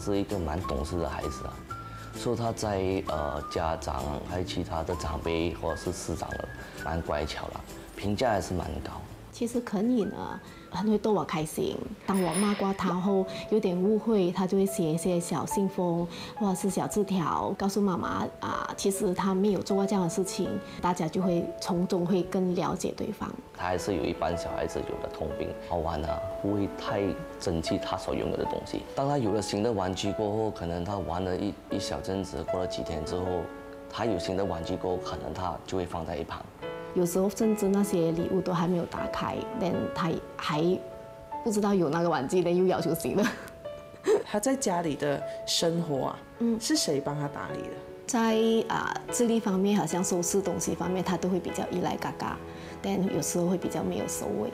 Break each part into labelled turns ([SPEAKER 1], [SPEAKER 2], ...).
[SPEAKER 1] 是一个蛮懂事的孩子啊，说他在呃家长还有其他的长辈或者是师长的蛮乖巧啦，评价还是蛮高。
[SPEAKER 2] 其实肯宇呢，很会逗我开心。当我骂过他后，有点误会，他就会写一些小信封或者是小字条，告诉妈妈啊，其实他没有做过这样的事情。大家就会从中会更了解对方。
[SPEAKER 1] 他还是有一般小孩子有的通病，好玩啊，不会太珍惜他所拥有的东西。当他有了新的玩具过后，可能他玩了一一小阵子，过了几天之后，他有新的玩具过后，可能他就会放在一旁。
[SPEAKER 2] 有时候甚至那些礼物都还没有打开，但他还不知道有那个玩具，但又要求新的。
[SPEAKER 3] 他在家里的生活啊，嗯，是谁帮他打理的？
[SPEAKER 2] 在啊智力方面，好像收拾东西方面，他都会比较依赖嘎嘎，但有时候会比较没有收尾。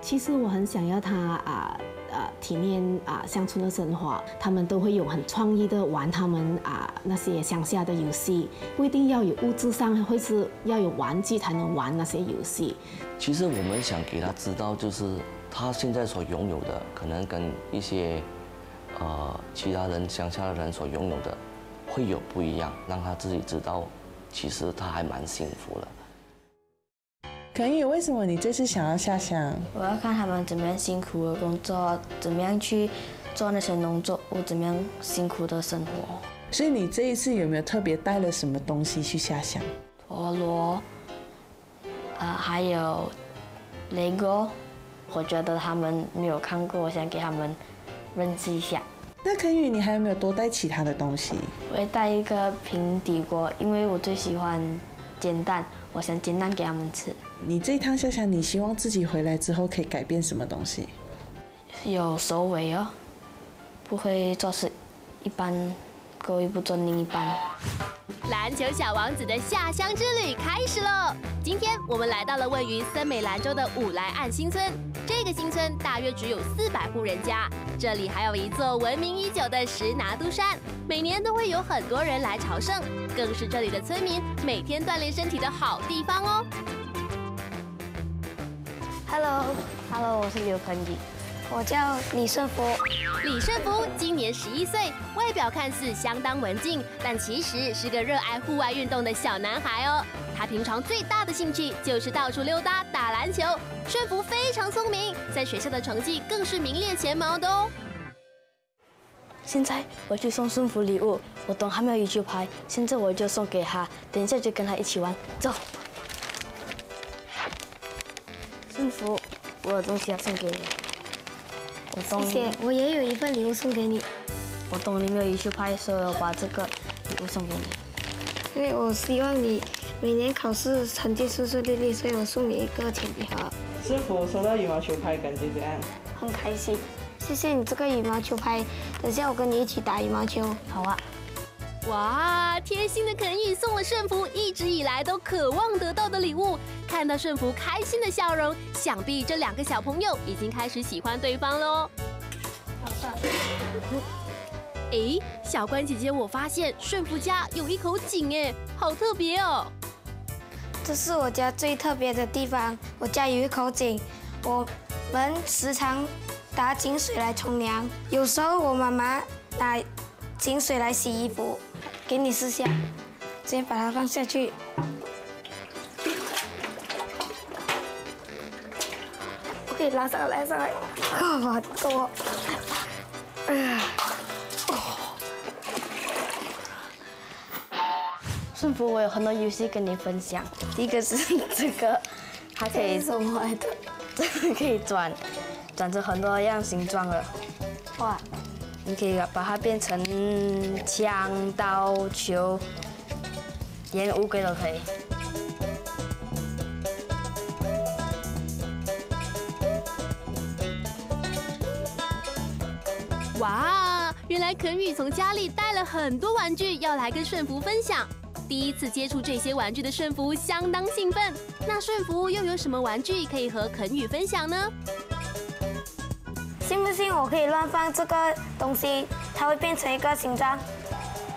[SPEAKER 2] 其实我很想要他啊。呃，体验啊乡村的生活，他们都会有很创意的玩他们啊那些乡下的游戏，不一定要有物质上，会是要有玩具才能玩那些游戏。
[SPEAKER 1] 其实我们想给他知道，就是他现在所拥有的，可能跟一些呃其他人乡下的人所拥有的会有不一样，让他自己知道，其实他还蛮幸福的。
[SPEAKER 3] 可以，为什么你这次想要下乡？
[SPEAKER 4] 我要看他们怎么样辛苦的工作，怎么样去做那些农作物，怎么样辛苦的生活。
[SPEAKER 3] 所以你这一次有没有特别带了什么东西去下乡？
[SPEAKER 4] 陀螺，呃，还有雷哥我觉得他们没有看过，我想给他们认识一下。
[SPEAKER 3] 那肯宇，你还有没有多带其他的东西？
[SPEAKER 4] 我会带一个平底锅，因为我最喜欢煎蛋。我想煎蛋给他们吃。
[SPEAKER 3] 你这一趟下乡，你希望自己回来之后可以改变什么东西？
[SPEAKER 4] 有首尾哦，不会做事一般，各位不做另一半。
[SPEAKER 5] 篮球小王子的下乡之旅开始喽。今天我们来到了位于森美兰州的五来岸新村。这个新村大约只有四百户人家，这里还有一座闻名已久的石拿都山，每年都会有很多人来朝圣，更是这里的村民每天锻炼身体的好地方哦。
[SPEAKER 4] Hello，Hello，我是刘鹏宇。
[SPEAKER 6] 我叫李顺福，
[SPEAKER 5] 李顺福今年十一岁，外表看似相当文静，但其实是个热爱户外运动的小男孩哦。他平常最大的兴趣就是到处溜达、打篮球。顺福非常聪明，在学校的成绩更是名列前茅的哦。
[SPEAKER 4] 现在我去送顺福礼物，我懂还没有一句牌，现在我就送给他，等一下就跟他一起玩，走。顺福，我有东西要送给你。
[SPEAKER 6] 谢谢，我也有一份礼物送给你。
[SPEAKER 4] 我懂你没有一去拍，所以我把这个礼物送给你。
[SPEAKER 6] 因为我希望你每年考试成绩顺顺利利，所以我送你一个铅笔盒。
[SPEAKER 3] 师傅收到羽毛球拍，感觉怎样？
[SPEAKER 6] 很开心。谢谢你这个羽毛球拍，等下我跟你一起打羽毛球。
[SPEAKER 4] 好啊。
[SPEAKER 5] 哇，贴心的肯宇送了顺福一直以来都渴望得到的礼物。看到顺福开心的笑容，想必这两个小朋友已经开始喜欢对方喽。好帅！哎，小关姐姐，我发现顺福家有一口井，哎，好特别哦。
[SPEAKER 6] 这是我家最特别的地方，我家有一口井，我们时常打井水来冲凉，有时候我妈妈打井水来洗衣服。给你试下，先把它放下去。OK，拉上来，拉上来。啊，够了。哎呀，
[SPEAKER 4] 顺福，我有很多游戏跟你分享。第一个是这个，它可以
[SPEAKER 6] 什么的？
[SPEAKER 4] 这个可以转，转成很多样形状的。哇！你可以把它变成枪、刀、球，连乌龟都可以。
[SPEAKER 5] 哇，原来肯宇从家里带了很多玩具要来跟顺福分享。第一次接触这些玩具的顺福相当兴奋。那顺福又有什么玩具可以和肯宇分享呢？
[SPEAKER 6] 信不信我可以乱放这个东西，它会变成一个形状？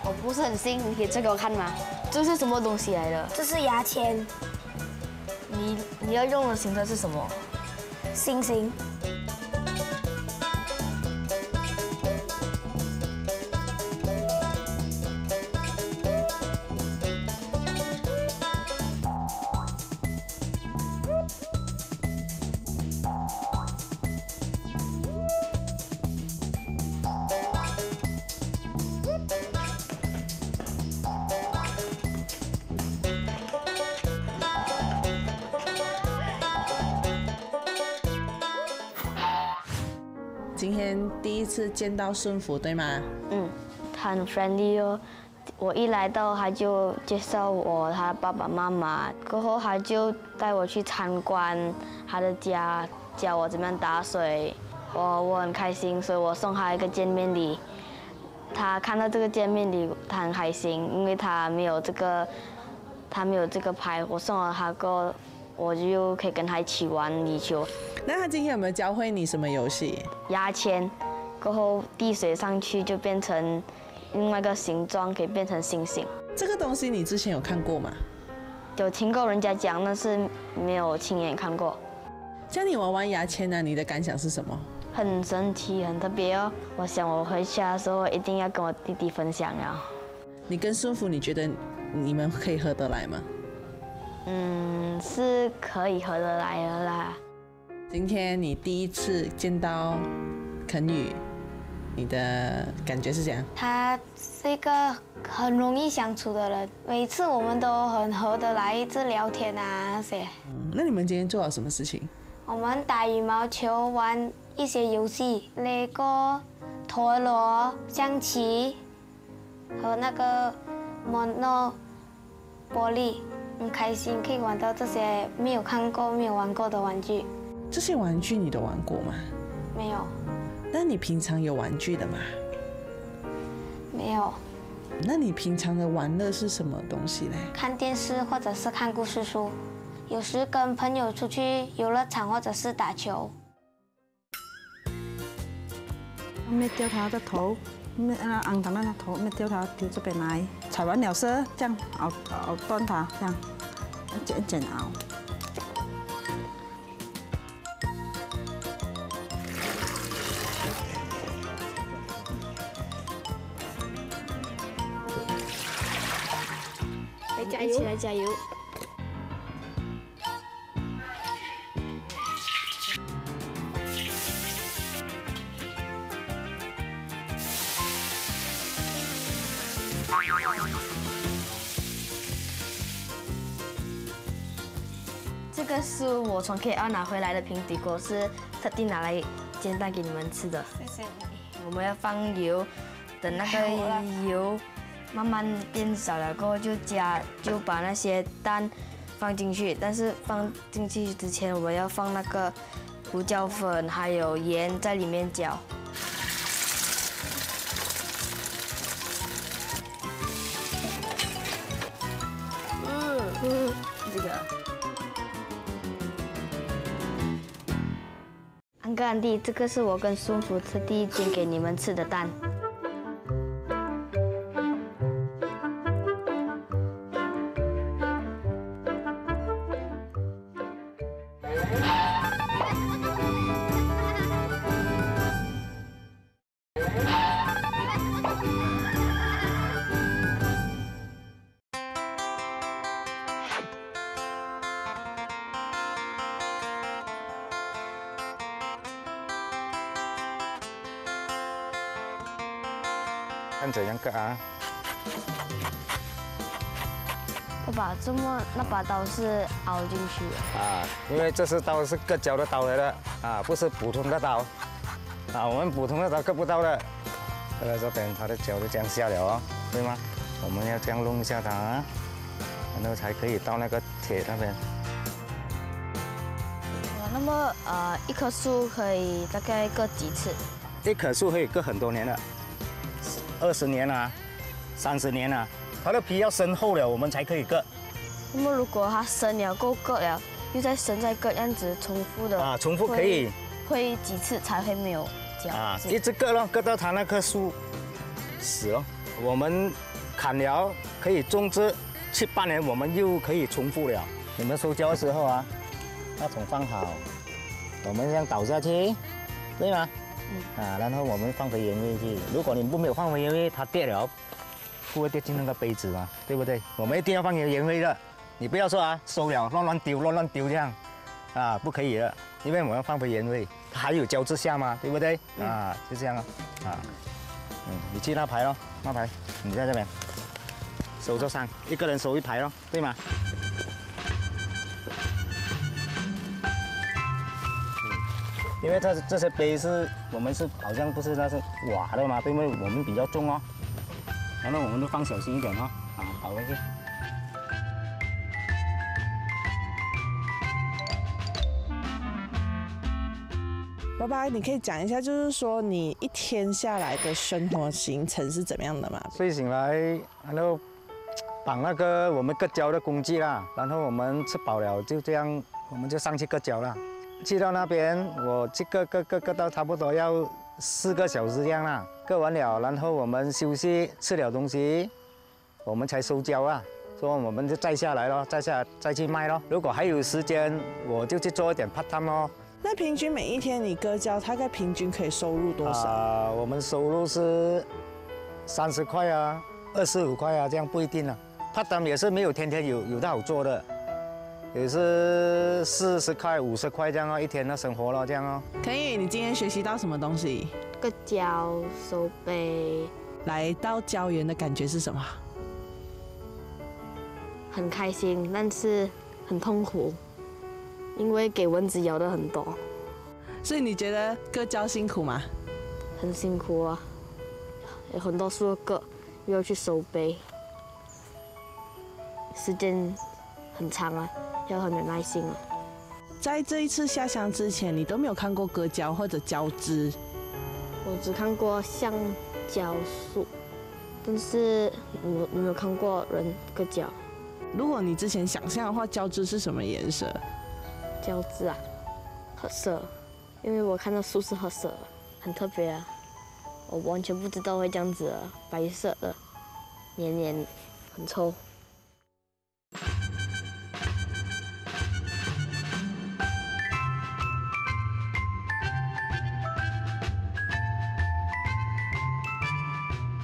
[SPEAKER 4] 我不是很信，你可以借给我看吗？这是什么东西来的？
[SPEAKER 6] 这是牙签。
[SPEAKER 4] 你你要用的形状是什么？
[SPEAKER 6] 星星。
[SPEAKER 3] 今天第一次见到顺福，对吗？
[SPEAKER 4] 嗯，他很 friendly 哦。我一来到，他就介绍我他爸爸妈妈，过后他就带我去参观他的家，教我怎么样打水。我我很开心，所以我送他一个见面礼。他看到这个见面礼，他很开心，因为他没有这个，他没有这个牌，我送了他个，我就可以跟他一起玩泥鳅。
[SPEAKER 3] 那他今天有没有教会你什么游戏？
[SPEAKER 4] 牙签，过后滴水上去就变成另外一个形状，可以变成星星。
[SPEAKER 3] 这个东西你之前有看过吗？
[SPEAKER 4] 有听过人家讲，但是没有亲眼看过。
[SPEAKER 3] 像你玩完牙签呢，你的感想是什么？
[SPEAKER 4] 很神奇，很特别哦！我想我回家的时候一定要跟我弟弟分享呀。
[SPEAKER 3] 你跟顺福，你觉得你们可以合得来吗？
[SPEAKER 4] 嗯，是可以合得来的啦。
[SPEAKER 3] 今天你第一次见到肯宇，你的感觉是怎样？
[SPEAKER 6] 他是一个很容易相处的人，每次我们都很合得来，一直聊天啊那些。
[SPEAKER 3] 嗯，那你们今天做了什么事情？
[SPEAKER 6] 我们打羽毛球，玩一些游戏，LEGO、陀螺、象棋和那个 Mono 玻璃，很开心可以玩到这些没有看过、没有玩过的玩具。
[SPEAKER 3] 这些玩具你都玩过吗？
[SPEAKER 6] 没有，
[SPEAKER 3] 那你平常有玩具的吗？
[SPEAKER 6] 没有。
[SPEAKER 3] 那你平常的玩乐是什么东西呢？
[SPEAKER 6] 看电视或者是看故事书。有时跟朋友出去游乐场，或者是打球。
[SPEAKER 7] 灭掉他的头，灭啊，昂它的头，灭掉他，丢这边来，踩完了色，这样熬熬断它，这样剪剪熬。
[SPEAKER 4] 大家一起来加油！个是我从 KL 拿回来的平底锅，是特地拿来煎蛋给你们吃的。
[SPEAKER 6] 谢谢你。
[SPEAKER 4] 我们要放油，等那个油慢慢变少了过后，就加就把那些蛋放进去。但是放进去之前，我们要放那个胡椒粉还有盐在里面搅。干弟，这个是我跟叔叔吃第一斤给你们吃的蛋。刀是凹进去的？
[SPEAKER 8] 啊，因为这是刀是割脚的刀来的啊，不是普通的刀啊，我们普通的刀割不到的。割到这边，它的脚就这样下了哦，对吗？我们要这样弄一下它，然后才可以到那个铁那边。
[SPEAKER 4] 那么呃，一棵树可以大概割几次？
[SPEAKER 8] 一棵树可以割很多年了，二十年啊，三十年啊，它的皮要深厚了，我们才可以割。
[SPEAKER 4] 那么如果它生了够割了，又再生再割，这样子重复的
[SPEAKER 8] 啊，重复可以。
[SPEAKER 4] 会几次才会没有脚？
[SPEAKER 8] 啊，一直割咯，割到它那棵树死了。我们砍了可以种植七八年，我们又可以重复了。你们收胶的时候啊，那桶放好，我们这样倒下去，对吗？嗯。啊，然后我们放回原位去。如果你不没有放回原位，它掉了，不会掉进那个杯子嘛，对不对？我们一定要放回原位的。你不要说啊，收了乱乱丢，乱乱丢这样，啊，不可以的，因为我们要放回原位，它还有胶质下嘛，对不对？啊，就这样啊，啊，嗯，你去那排咯，那排，你在这边收着上，一个人收一排咯，对吗？因为它这些杯是我们是好像不是那是瓦的嘛，因为我们比较重哦，然后我们都放小心一点哦，啊，跑回去。
[SPEAKER 3] 爸爸，你可以讲一下，就是说你一天下来的生活行程是怎么样的吗？
[SPEAKER 8] 睡醒来，然后绑那个我们割胶的工具啦，然后我们吃饱了就这样，我们就上去割胶了。去到那边，我去割割割割到差不多要四个小时这样啦，割完了，然后我们休息吃了东西，我们才收胶啊。说我们就再下来咯，再下来再去卖咯。如果还有时间，我就去做一点 part time 咯。
[SPEAKER 3] 那平均每一天你割胶，大概平均可以收入多少？
[SPEAKER 8] 啊，我们收入是三十块啊，二十五块啊，这样不一定啊。part time 也是没有天天有有的好做的，也是四十块、五十块这样啊，一天的生活了，这样哦。
[SPEAKER 3] 可以，你今天学习到什么东西？
[SPEAKER 4] 割胶、收杯，
[SPEAKER 3] 来到胶原的感觉是什么？
[SPEAKER 4] 很开心，但是很痛苦，因为给蚊子咬的很多，
[SPEAKER 3] 所以你觉得割胶辛苦吗？
[SPEAKER 4] 很辛苦啊，有很多树割，又要去收杯，时间很长啊，要很有耐心啊。
[SPEAKER 3] 在这一次下乡之前，你都没有看过割胶或者胶枝，
[SPEAKER 4] 我只看过橡胶树，但是我我没有看过人割胶。
[SPEAKER 3] 如果你之前想象的话，胶枝是什么颜色？
[SPEAKER 4] 胶质啊，褐色，因为我看到树是褐色，很特别啊。我完全不知道会这样子，白色的，黏黏，很臭。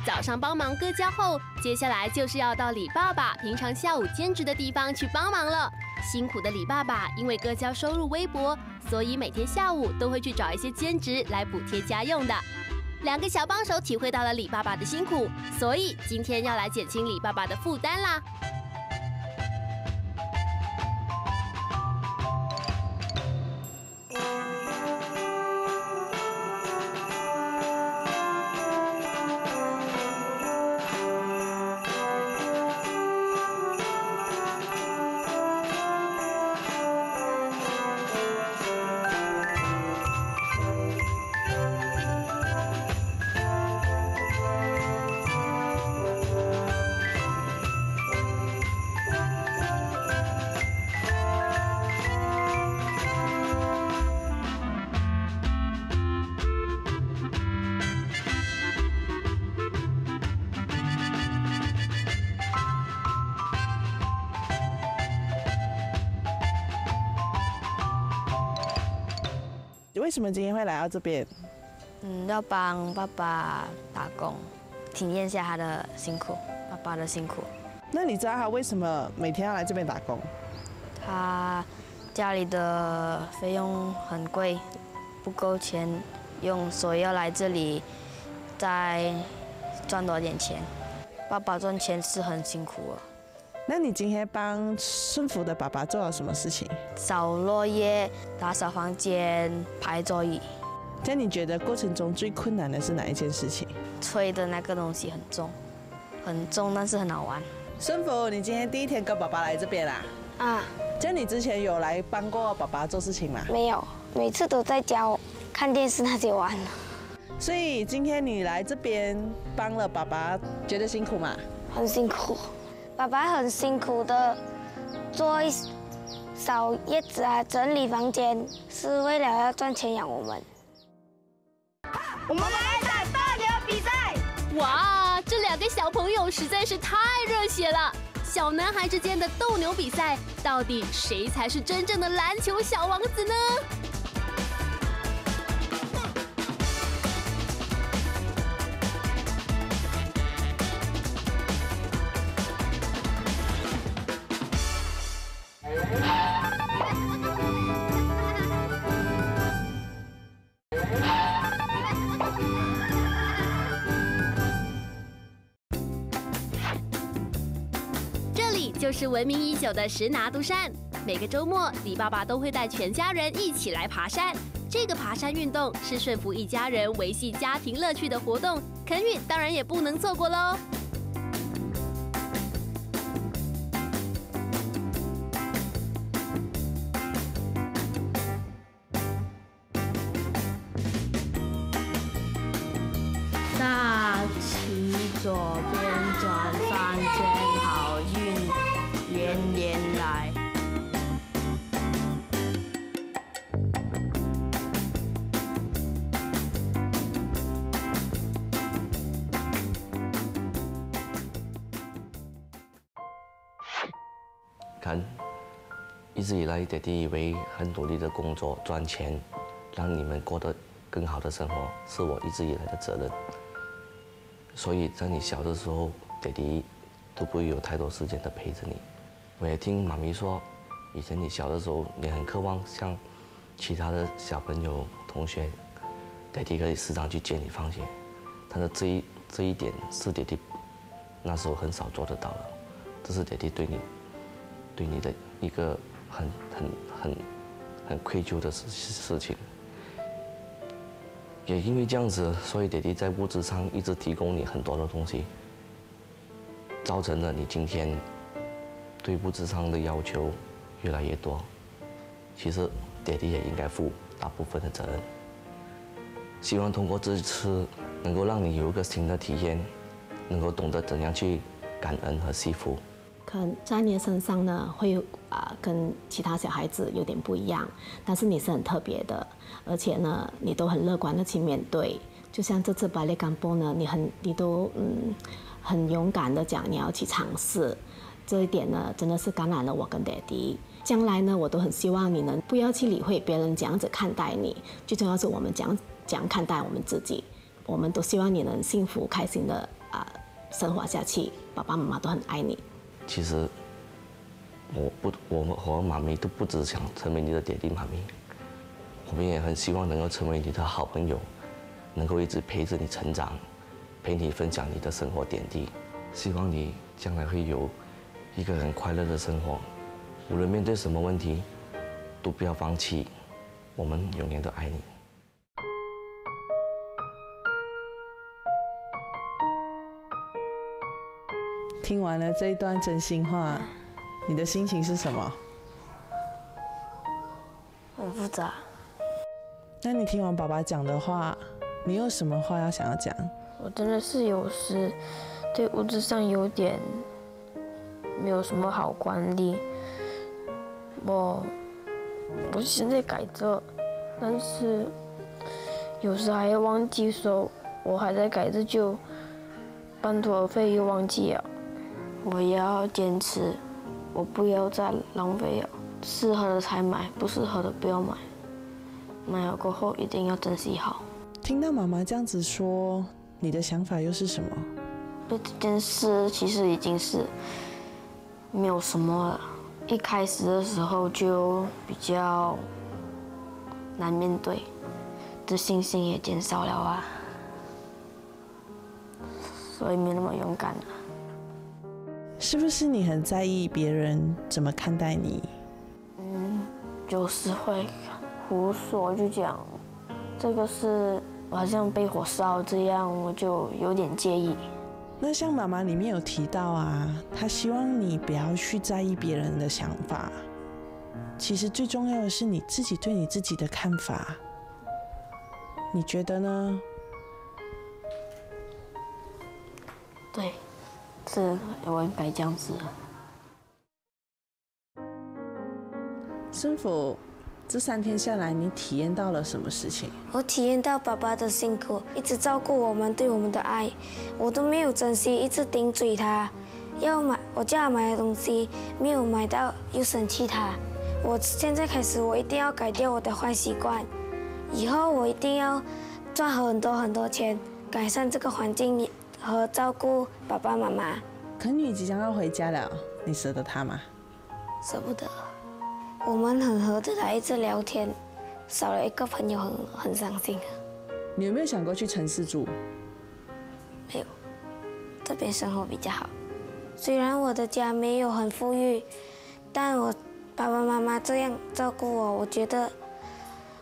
[SPEAKER 5] 早上帮忙割胶后，接下来就是要到李爸爸平常下午兼职的地方去帮忙了。辛苦的李爸爸因为割胶收入微薄，所以每天下午都会去找一些兼职来补贴家用的。两个小帮手体会到了李爸爸的辛苦，所以今天要来减轻李爸爸的负担啦。
[SPEAKER 3] 为什么今天会来到这边？
[SPEAKER 4] 嗯，要帮爸爸打工，体验一下他的辛苦，爸爸的辛苦。
[SPEAKER 3] 那你知道他为什么每天要来这边打工？
[SPEAKER 4] 他家里的费用很贵，不够钱用，所以要来这里再赚多点钱。爸爸赚钱是很辛苦的。
[SPEAKER 3] 那你今天帮顺福的爸爸做了什么事情？
[SPEAKER 4] 扫落叶、打扫房间、排座椅。
[SPEAKER 3] 那你觉得过程中最困难的是哪一件事情？
[SPEAKER 4] 吹的那个东西很重，很重，但是很好玩。
[SPEAKER 3] 顺福，你今天第一天跟爸爸来这边啦？
[SPEAKER 6] 啊，
[SPEAKER 3] 就你之前有来帮过爸爸做事情吗？
[SPEAKER 6] 没有，每次都在家看电视那些玩。
[SPEAKER 3] 所以今天你来这边帮了爸爸，觉得辛苦吗？
[SPEAKER 6] 很辛苦，爸爸很辛苦的做一扫叶子啊，整理房间，是为了要赚钱养我们。
[SPEAKER 9] 我们来打斗牛比赛！
[SPEAKER 5] 哇，这两个小朋友实在是太热血了！小男孩之间的斗牛比赛，到底谁才是真正的篮球小王子呢？就是闻名已久的石拿督山。每个周末，李爸爸都会带全家人一起来爬山。这个爬山运动是顺服一家人维系家庭乐趣的活动，肯宇当然也不能错过喽。
[SPEAKER 1] 看，一直以来，爹地以为很努力的工作赚钱，让你们过得更好的生活，是我一直以来的责任。所以在你小的时候，爹地都不会有太多时间的陪着你。我也听妈咪说，以前你小的时候，你很渴望像其他的小朋友、同学，爹地可以时常去接你放学。但是这一这一点是爹地那时候很少做得到的，这是爹地对你。对你的一个很很很很愧疚的事事情，也因为这样子，所以爹地在物质上一直提供你很多的东西，造成了你今天对物质上的要求越来越多。其实爹地也应该负大部分的责任。希望通过这次能够让你有一个新的体验，能够懂得怎样去感恩和惜福。
[SPEAKER 2] 可能在你的身上呢，会啊跟其他小孩子有点不一样，但是你是很特别的，而且呢，你都很乐观的去面对。就像这次巴列干波呢，你很你都嗯很勇敢的讲你要去尝试，这一点呢，真的是感染了我跟爹地。将来呢，我都很希望你能不要去理会别人怎样子看待你，最重要是我们怎样怎样看待我们自己。我们都希望你能幸福开心的啊生活下去，爸爸妈妈都很爱你。
[SPEAKER 1] 其实，我不，我们和妈咪都不只想成为你的爹地妈咪，我们也很希望能够成为你的好朋友，能够一直陪着你成长，陪你分享你的生活点滴。希望你将来会有一个很快乐的生活，无论面对什么问题，都不要放弃，我们永远都爱你。
[SPEAKER 3] 听完了这一段真心话，你的心情是什么？
[SPEAKER 6] 很复杂。
[SPEAKER 3] 那你听完爸爸讲的话，你有什么话要想要讲？
[SPEAKER 6] 我真的是有时对物质上有点没有什么好管理。我我现在改着，但是有时还要忘记说我还在改着，就半途而废又忘记了。我要坚持，我不要再浪费了。适合的才买，不适合的不要买。买了过后一定要珍惜好。
[SPEAKER 3] 听到妈妈这样子说，你的想法又是什么？
[SPEAKER 6] 对这件事其实已经是没有什么了。一开始的时候就比较难面对，自信心也减少了啊，所以没那么勇敢了。
[SPEAKER 3] 是不是你很在意别人怎么看待你？
[SPEAKER 6] 嗯，就是会胡说，就讲这个是我好像被火烧这样，我就有点介意。
[SPEAKER 3] 那像妈妈里面有提到啊，她希望你不要去在意别人的想法，其实最重要的是你自己对你自己的看法。你觉得呢？
[SPEAKER 6] 对。是，我应该这样子。
[SPEAKER 3] 师傅，这三天下来，你体验到了什么事情？
[SPEAKER 6] 我体验到爸爸的辛苦，一直照顾我们，对我们的爱，我都没有珍惜，一直顶嘴他，要买我叫他买的东西没有买到，又生气他。我现在开始，我一定要改掉我的坏习惯，以后我一定要赚很多很多钱，改善这个环境。和照顾爸爸妈妈。
[SPEAKER 3] 可女即将要回家了，你舍得他吗？
[SPEAKER 6] 舍不得。我们很合得来，一直聊天，少了一个朋友，很很伤心。
[SPEAKER 3] 你有没有想过去城市住？
[SPEAKER 6] 没有，这边生活比较好。虽然我的家没有很富裕，但我爸爸妈妈这样照顾我，我觉得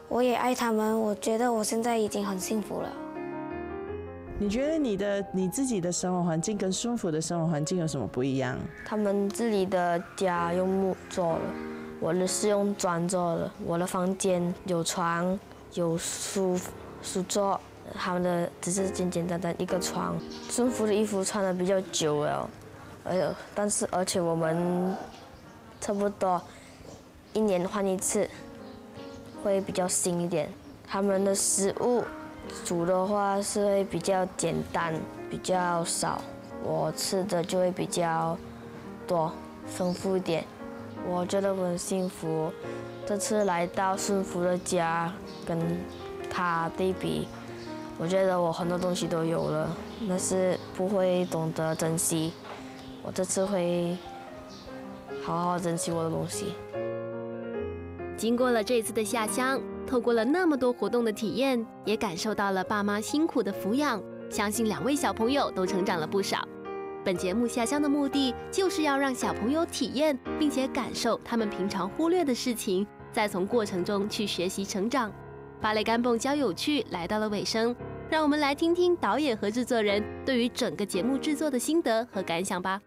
[SPEAKER 6] 我也爱他们。我觉得我现在已经很幸福了。
[SPEAKER 3] 你觉得你的你自己的生活环境跟舒服的生活环境有什么不一样？
[SPEAKER 4] 他们这里的家用木做的，我的是用砖做的。我的房间有床，有书书桌，他们的只是简简单单一个床。舒服的衣服穿的比较久了，哎呦，但是而且我们差不多一年换一次，会比较新一点。他们的食物。煮的话是会比较简单，比较少，我吃的就会比较多，丰富一点。我觉得我很幸福，这次来到顺福的家，跟他对比，我觉得我很多东西都有了，但是不会懂得珍惜。我这次会好好珍惜我的东西。
[SPEAKER 5] 经过了这次的下乡。透过了那么多活动的体验，也感受到了爸妈辛苦的抚养，相信两位小朋友都成长了不少。本节目下乡的目的就是要让小朋友体验并且感受他们平常忽略的事情，再从过程中去学习成长。芭蕾干蹦交有趣来到了尾声，让我们来听听导演和制作人对于整个节目制作的心得和感想吧。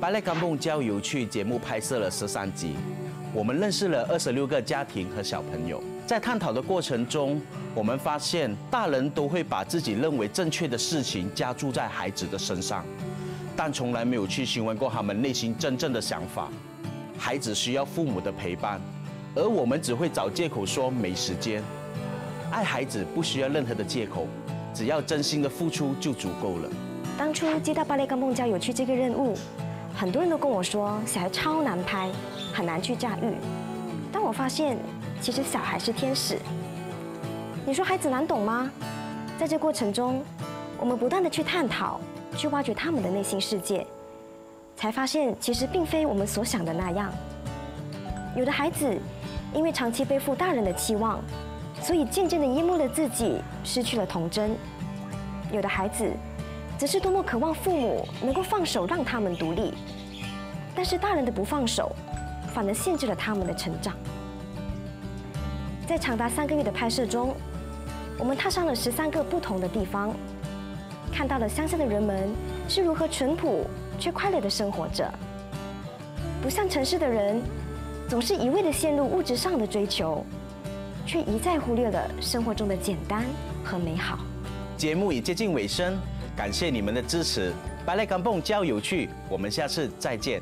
[SPEAKER 10] 芭蕾干蹦交有趣节目拍摄了十三集，我们认识了二十六个家庭和小朋友。在探讨的过程中，我们发现大人都会把自己认为正确的事情加注在孩子的身上，但从来没有去询问过他们内心真正的想法。孩子需要父母的陪伴，而我们只会找借口说没时间。爱孩子不需要任何的借口，只要真心的付出就足够了。
[SPEAKER 11] 当初接到芭蕾跟梦家有趣这个任务，很多人都跟我说小孩超难拍，很难去驾驭。但我发现。其实小孩是天使，你说孩子难懂吗？在这过程中，我们不断的去探讨，去挖掘他们的内心世界，才发现其实并非我们所想的那样。有的孩子因为长期背负大人的期望，所以渐渐的淹没了自己，失去了童真；有的孩子则是多么渴望父母能够放手让他们独立，但是大人的不放手，反而限制了他们的成长。在长达三个月的拍摄中，我们踏上了十三个不同的地方，看到了乡下的人们是如何淳朴却快乐的生活着。不像城市的人，总是一味的陷入物质上的追求，却一再忽略了生活中的简单和美好。
[SPEAKER 10] 节目已接近尾声，感谢你们的支持。白来港蹦教有趣，我们下次再见。